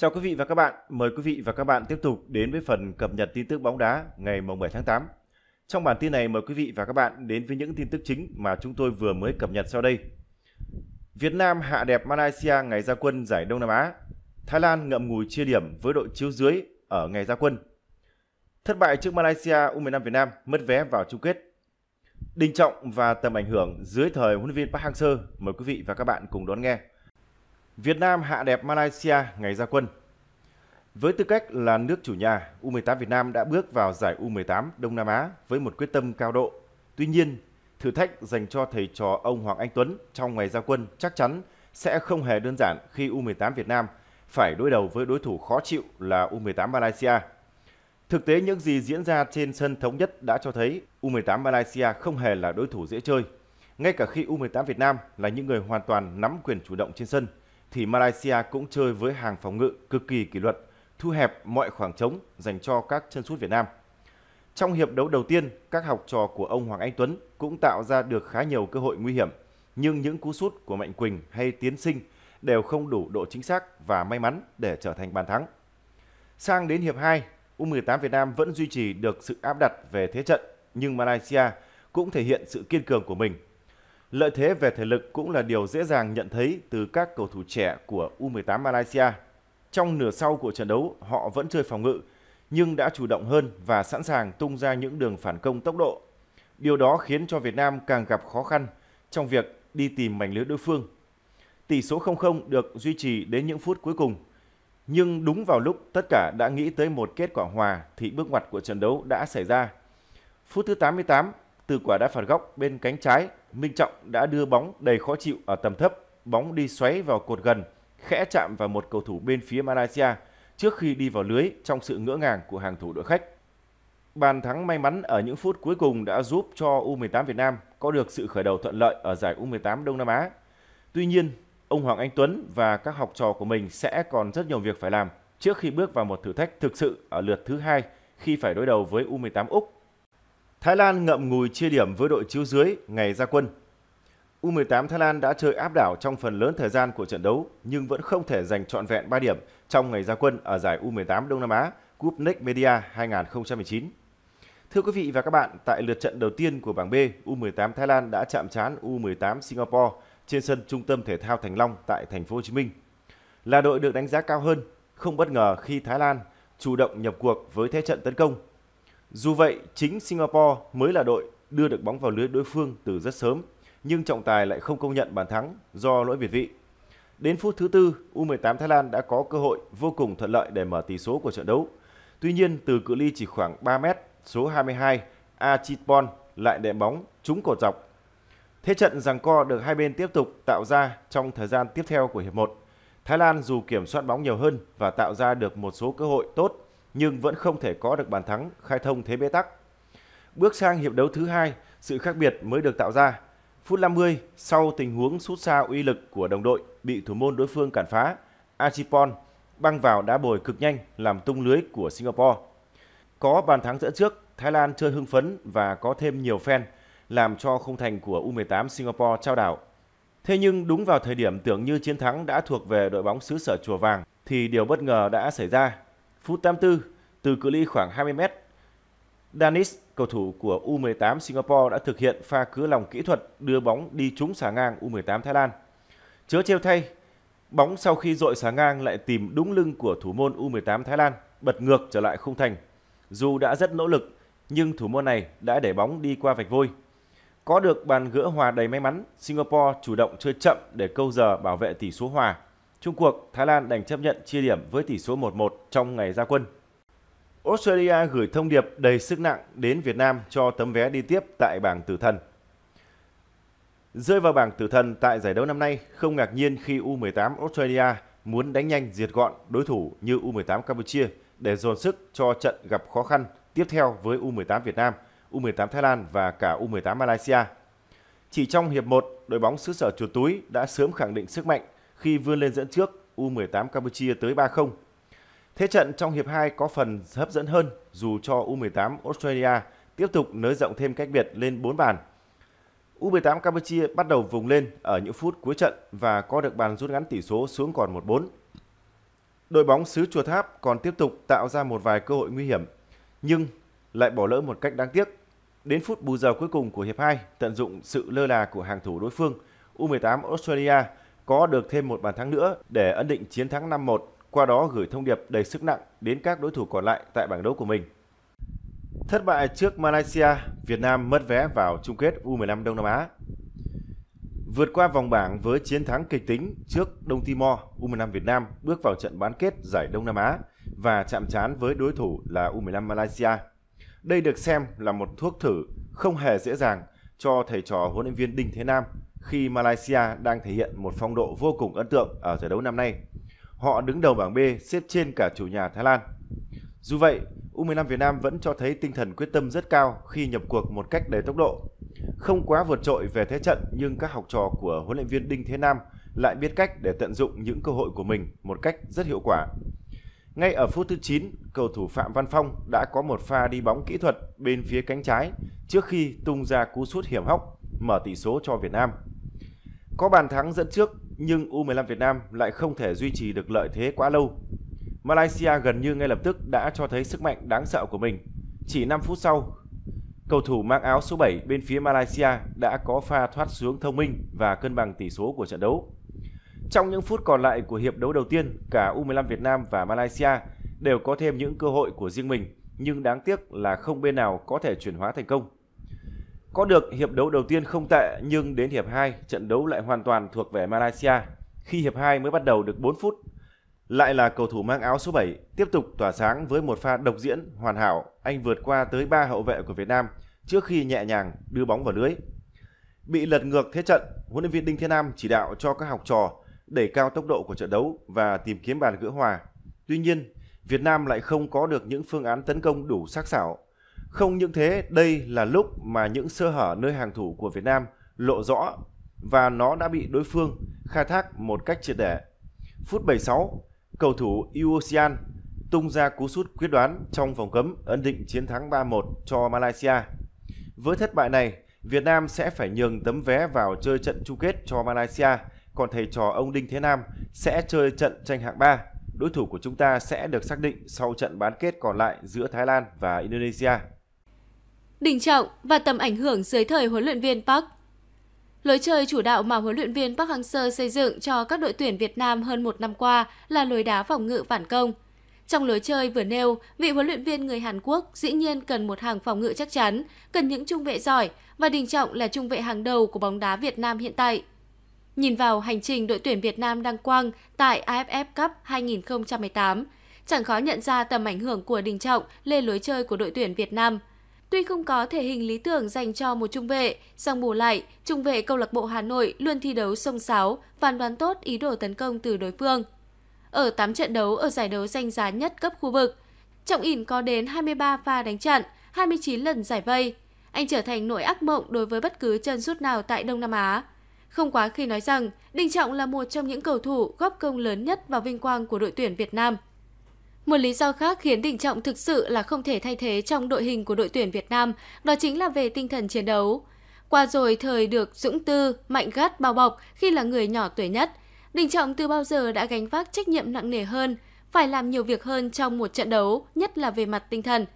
Chào quý vị và các bạn, mời quý vị và các bạn tiếp tục đến với phần cập nhật tin tức bóng đá ngày mùng 7 tháng 8. Trong bản tin này mời quý vị và các bạn đến với những tin tức chính mà chúng tôi vừa mới cập nhật sau đây. Việt Nam hạ đẹp Malaysia ngày ra quân giải Đông Nam Á. Thái Lan ngậm ngùi chia điểm với đội chiếu dưới ở ngày ra quân. Thất bại trước Malaysia U15 Việt Nam mất vé vào chung kết. Đình trọng và tầm ảnh hưởng dưới thời huấn luyện viên Park Hang-seo mời quý vị và các bạn cùng đón nghe. Việt Nam hạ đẹp Malaysia ngày ra quân. Với tư cách là nước chủ nhà, U18 Việt Nam đã bước vào giải U18 Đông Nam Á với một quyết tâm cao độ. Tuy nhiên, thử thách dành cho thầy trò ông Hoàng Anh Tuấn trong ngày ra quân chắc chắn sẽ không hề đơn giản khi U18 Việt Nam phải đối đầu với đối thủ khó chịu là U18 Malaysia. Thực tế những gì diễn ra trên sân thống nhất đã cho thấy U18 Malaysia không hề là đối thủ dễ chơi. Ngay cả khi U18 Việt Nam là những người hoàn toàn nắm quyền chủ động trên sân, thì Malaysia cũng chơi với hàng phòng ngự cực kỳ kỷ luật, thu hẹp mọi khoảng trống dành cho các chân sút Việt Nam. Trong hiệp đấu đầu tiên, các học trò của ông Hoàng Anh Tuấn cũng tạo ra được khá nhiều cơ hội nguy hiểm, nhưng những cú sút của Mạnh Quỳnh hay Tiến Sinh đều không đủ độ chính xác và may mắn để trở thành bàn thắng. Sang đến hiệp 2, U18 Việt Nam vẫn duy trì được sự áp đặt về thế trận, nhưng Malaysia cũng thể hiện sự kiên cường của mình. Lợi thế về thể lực cũng là điều dễ dàng nhận thấy từ các cầu thủ trẻ của U18 Malaysia. Trong nửa sau của trận đấu, họ vẫn chơi phòng ngự, nhưng đã chủ động hơn và sẵn sàng tung ra những đường phản công tốc độ. Điều đó khiến cho Việt Nam càng gặp khó khăn trong việc đi tìm mảnh lưới đối phương. Tỷ số 0-0 được duy trì đến những phút cuối cùng. Nhưng đúng vào lúc tất cả đã nghĩ tới một kết quả hòa thì bước ngoặt của trận đấu đã xảy ra. Phút thứ 88, từ quả đá phạt góc bên cánh trái, Minh Trọng đã đưa bóng đầy khó chịu ở tầm thấp, bóng đi xoáy vào cột gần, khẽ chạm vào một cầu thủ bên phía Malaysia trước khi đi vào lưới trong sự ngỡ ngàng của hàng thủ đội khách. Bàn thắng may mắn ở những phút cuối cùng đã giúp cho U18 Việt Nam có được sự khởi đầu thuận lợi ở giải U18 Đông Nam Á. Tuy nhiên, ông Hoàng Anh Tuấn và các học trò của mình sẽ còn rất nhiều việc phải làm trước khi bước vào một thử thách thực sự ở lượt thứ hai khi phải đối đầu với U18 Úc. Thái Lan ngậm ngùi chia điểm với đội chiếu dưới ngày ra quân. U18 Thái Lan đã chơi áp đảo trong phần lớn thời gian của trận đấu nhưng vẫn không thể giành trọn vẹn 3 điểm trong ngày ra quân ở giải U18 Đông Nam Á Cup Next Media 2019. Thưa quý vị và các bạn, tại lượt trận đầu tiên của bảng B, U18 Thái Lan đã chạm trán U18 Singapore trên sân Trung tâm Thể thao Thành Long tại thành phố Hồ Chí Minh. Là đội được đánh giá cao hơn, không bất ngờ khi Thái Lan chủ động nhập cuộc với thế trận tấn công. Dù vậy, chính Singapore mới là đội đưa được bóng vào lưới đối phương từ rất sớm, nhưng trọng tài lại không công nhận bàn thắng do lỗi việt vị. Đến phút thứ tư, U18 Thái Lan đã có cơ hội vô cùng thuận lợi để mở tỷ số của trận đấu. Tuy nhiên, từ cự ly chỉ khoảng 3 mét, số 22 Achipon lại đệm bóng trúng cột dọc Thế trận giằng co được hai bên tiếp tục tạo ra trong thời gian tiếp theo của hiệp 1. Thái Lan dù kiểm soát bóng nhiều hơn và tạo ra được một số cơ hội tốt nhưng vẫn không thể có được bàn thắng khai thông thế bế tắc. Bước sang hiệp đấu thứ hai, sự khác biệt mới được tạo ra. Phút 50, sau tình huống sút xa uy lực của đồng đội bị thủ môn đối phương cản phá, Achipon băng vào đá bồi cực nhanh làm tung lưới của Singapore. Có bàn thắng dẫn trước, Thái Lan chơi hưng phấn và có thêm nhiều fan làm cho khung thành của U18 Singapore trao đảo. Thế nhưng đúng vào thời điểm tưởng như chiến thắng đã thuộc về đội bóng xứ sở Chùa Vàng thì điều bất ngờ đã xảy ra. Phút 84, từ cự ly khoảng 20m, Danis, cầu thủ của U18 Singapore đã thực hiện pha cứa lòng kỹ thuật đưa bóng đi trúng xà ngang U18 Thái Lan. Chớ treo thay, bóng sau khi dội xà ngang lại tìm đúng lưng của thủ môn U18 Thái Lan, bật ngược trở lại khung thành. Dù đã rất nỗ lực, nhưng thủ môn này đã để bóng đi qua vạch vôi. Có được bàn gỡ hòa đầy may mắn, Singapore chủ động chơi chậm để câu giờ bảo vệ tỷ số hòa. Trung cuộc, Thái Lan đành chấp nhận chia điểm với tỷ số 1-1 trong ngày ra quân. Australia gửi thông điệp đầy sức nặng đến Việt Nam cho tấm vé đi tiếp tại bảng tử thần. Rơi vào bảng tử thần tại giải đấu năm nay, không ngạc nhiên khi U18 Australia muốn đánh nhanh diệt gọn đối thủ như U18 Campuchia để dồn sức cho trận gặp khó khăn tiếp theo với U18 Việt Nam – U18 Thái Lan và cả U18 Malaysia. Chỉ trong hiệp 1, đội bóng xứ sở chuột túi đã sớm khẳng định sức mạnh khi vươn lên dẫn trước U18 Campuchia tới 3-0. Thế trận trong hiệp 2 có phần hấp dẫn hơn dù cho U18 Australia tiếp tục nới rộng thêm cách biệt lên 4 bàn. U18 Campuchia bắt đầu vùng lên ở những phút cuối trận và có được bàn rút ngắn tỷ số xuống còn 1-4. Đội bóng xứ Chùa Tháp còn tiếp tục tạo ra một vài cơ hội nguy hiểm, nhưng lại bỏ lỡ một cách đáng tiếc. Đến phút bù giờ cuối cùng của hiệp 2, tận dụng sự lơ là của hàng thủ đối phương, U18 Australia có được thêm một bàn thắng nữa để ấn định chiến thắng 5-1, qua đó gửi thông điệp đầy sức nặng đến các đối thủ còn lại tại bảng đấu của mình. Thất bại trước Malaysia, Việt Nam mất vé vào chung kết U15 Đông Nam Á. Vượt qua vòng bảng với chiến thắng kịch tính trước Đông Timor, U15 Việt Nam bước vào trận bán kết giải Đông Nam Á và chạm trán với đối thủ là U15 Malaysia. Đây được xem là một thuốc thử không hề dễ dàng cho thầy trò huấn luyện viên Đinh Thế Nam khi Malaysia đang thể hiện một phong độ vô cùng ấn tượng ở giải đấu năm nay. Họ đứng đầu bảng B xếp trên cả chủ nhà Thái Lan. Dù vậy, U15 Việt Nam vẫn cho thấy tinh thần quyết tâm rất cao khi nhập cuộc một cách đầy tốc độ. Không quá vượt trội về thế trận nhưng các học trò của huấn luyện viên Đinh Thế Nam lại biết cách để tận dụng những cơ hội của mình một cách rất hiệu quả. Ngay ở phút thứ 9, cầu thủ Phạm Văn Phong đã có một pha đi bóng kỹ thuật bên phía cánh trái trước khi tung ra cú sút hiểm hóc mở tỷ số cho Việt Nam. Có bàn thắng dẫn trước nhưng U15 Việt Nam lại không thể duy trì được lợi thế quá lâu. Malaysia gần như ngay lập tức đã cho thấy sức mạnh đáng sợ của mình. Chỉ 5 phút sau, cầu thủ mang áo số 7 bên phía Malaysia đã có pha thoát xuống thông minh và cân bằng tỷ số của trận đấu. Trong những phút còn lại của hiệp đấu đầu tiên, cả U15 Việt Nam và Malaysia đều có thêm những cơ hội của riêng mình, nhưng đáng tiếc là không bên nào có thể chuyển hóa thành công. Có được hiệp đấu đầu tiên không tệ nhưng đến hiệp 2 trận đấu lại hoàn toàn thuộc về Malaysia. Khi hiệp 2 mới bắt đầu được 4 phút, lại là cầu thủ mang áo số 7 tiếp tục tỏa sáng với một pha độc diễn hoàn hảo, anh vượt qua tới 3 hậu vệ của Việt Nam trước khi nhẹ nhàng đưa bóng vào lưới. Bị lật ngược thế trận, huấn luyện viên Đinh Thiên Nam chỉ đạo cho các học trò đẩy cao tốc độ của trận đấu và tìm kiếm bàn gỡ hòa. Tuy nhiên, Việt Nam lại không có được những phương án tấn công đủ sắc sảo không những thế, đây là lúc mà những sơ hở nơi hàng thủ của Việt Nam lộ rõ và nó đã bị đối phương khai thác một cách triệt để. Phút 76, cầu thủ Iosian tung ra cú sút quyết đoán trong vòng cấm ấn định chiến thắng 3-1 cho Malaysia. Với thất bại này, Việt Nam sẽ phải nhường tấm vé vào chơi trận chung kết cho Malaysia, còn thầy trò ông Đinh Thế Nam sẽ chơi trận tranh hạng 3. Đối thủ của chúng ta sẽ được xác định sau trận bán kết còn lại giữa Thái Lan và Indonesia đình trọng và tầm ảnh hưởng dưới thời huấn luyện viên Park. Lối chơi chủ đạo mà huấn luyện viên Park Hang-seo xây dựng cho các đội tuyển Việt Nam hơn một năm qua là lối đá phòng ngự phản công. Trong lối chơi vừa nêu, vị huấn luyện viên người Hàn Quốc dĩ nhiên cần một hàng phòng ngự chắc chắn, cần những trung vệ giỏi và Đình Trọng là trung vệ hàng đầu của bóng đá Việt Nam hiện tại. Nhìn vào hành trình đội tuyển Việt Nam đăng quang tại AFF Cup 2018, chẳng khó nhận ra tầm ảnh hưởng của Đình Trọng lên lối chơi của đội tuyển Việt Nam – Tuy không có thể hình lý tưởng dành cho một trung vệ, song bù lại, trung vệ câu lạc bộ Hà Nội luôn thi đấu sông sáo, phán đoán tốt ý đồ tấn công từ đối phương. Ở 8 trận đấu ở giải đấu danh giá nhất cấp khu vực, Trọng Ỉn có đến 23 pha đánh chặn, 29 lần giải vây. Anh trở thành nỗi ác mộng đối với bất cứ chân sút nào tại Đông Nam Á. Không quá khi nói rằng, Đình Trọng là một trong những cầu thủ góp công lớn nhất vào vinh quang của đội tuyển Việt Nam – một lý do khác khiến Đình Trọng thực sự là không thể thay thế trong đội hình của đội tuyển Việt Nam, đó chính là về tinh thần chiến đấu. Qua rồi thời được dũng tư, mạnh gắt bao bọc khi là người nhỏ tuổi nhất, Đình Trọng từ bao giờ đã gánh vác trách nhiệm nặng nề hơn, phải làm nhiều việc hơn trong một trận đấu, nhất là về mặt tinh thần.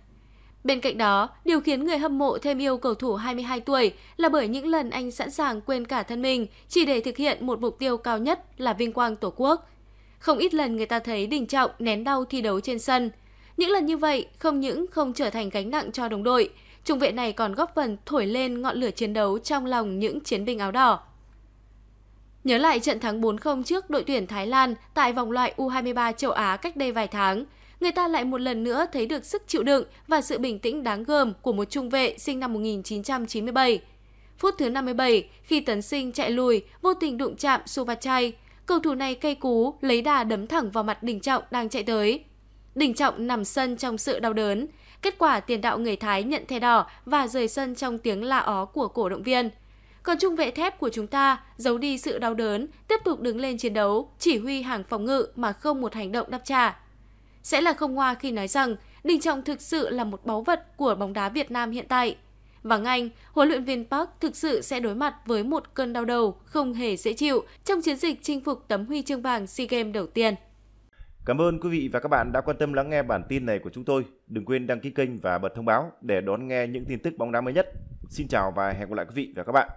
Bên cạnh đó, điều khiến người hâm mộ thêm yêu cầu thủ 22 tuổi là bởi những lần anh sẵn sàng quên cả thân mình chỉ để thực hiện một mục tiêu cao nhất là vinh quang Tổ quốc – không ít lần người ta thấy Đình Trọng nén đau thi đấu trên sân. Những lần như vậy không những không trở thành gánh nặng cho đồng đội, trung vệ này còn góp phần thổi lên ngọn lửa chiến đấu trong lòng những chiến binh áo đỏ. Nhớ lại trận thắng 4-0 trước đội tuyển Thái Lan tại vòng loại U23 châu Á cách đây vài tháng, người ta lại một lần nữa thấy được sức chịu đựng và sự bình tĩnh đáng gờm của một trung vệ sinh năm 1997. Phút thứ 57, khi tấn sinh chạy lùi, vô tình đụng chạm Suvachai, cầu thủ này cây cú lấy đà đấm thẳng vào mặt Đình Trọng đang chạy tới. Đình Trọng nằm sân trong sự đau đớn. Kết quả tiền đạo người Thái nhận thẻ đỏ và rời sân trong tiếng la ó của cổ động viên. Còn trung vệ thép của chúng ta giấu đi sự đau đớn, tiếp tục đứng lên chiến đấu, chỉ huy hàng phòng ngự mà không một hành động đáp trả. Sẽ là không hoa khi nói rằng Đình Trọng thực sự là một báu vật của bóng đá Việt Nam hiện tại. Vắng anh, huấn luyện viên Park thực sự sẽ đối mặt với một cơn đau đầu không hề dễ chịu trong chiến dịch chinh phục tấm huy chương vàng SEA Games đầu tiên. Cảm ơn quý vị và các bạn đã quan tâm lắng nghe bản tin này của chúng tôi. Đừng quên đăng ký kênh và bật thông báo để đón nghe những tin tức bóng đá mới nhất. Xin chào và hẹn gặp lại quý vị và các bạn.